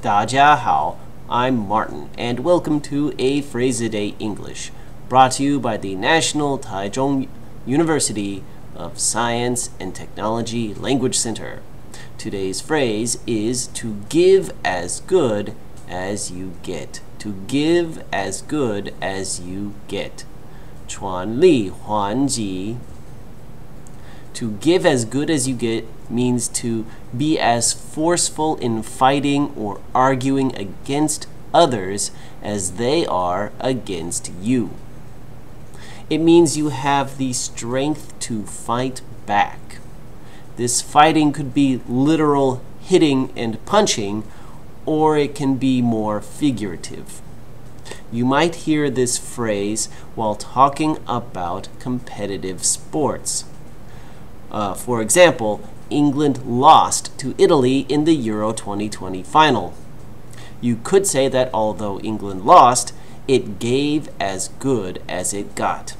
大家好, I'm Martin, and welcome to A Phrase a Day English, brought to you by the National Taichung University of Science and Technology Language Center. Today's phrase is to give as good as you get. To give as good as you get. 传力还击 to give as good as you get means to be as forceful in fighting or arguing against others as they are against you. It means you have the strength to fight back. This fighting could be literal hitting and punching, or it can be more figurative. You might hear this phrase while talking about competitive sports. Uh, for example, England lost to Italy in the Euro 2020 final. You could say that although England lost, it gave as good as it got.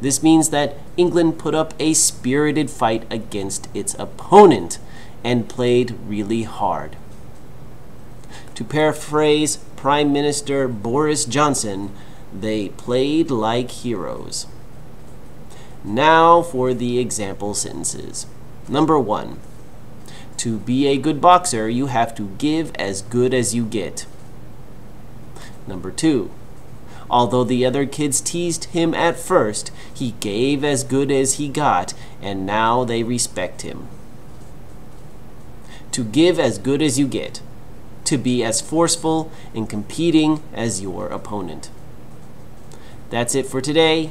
This means that England put up a spirited fight against its opponent and played really hard. To paraphrase Prime Minister Boris Johnson, they played like heroes. Now for the example sentences. Number one, to be a good boxer, you have to give as good as you get. Number two, although the other kids teased him at first, he gave as good as he got, and now they respect him. To give as good as you get. To be as forceful in competing as your opponent. That's it for today.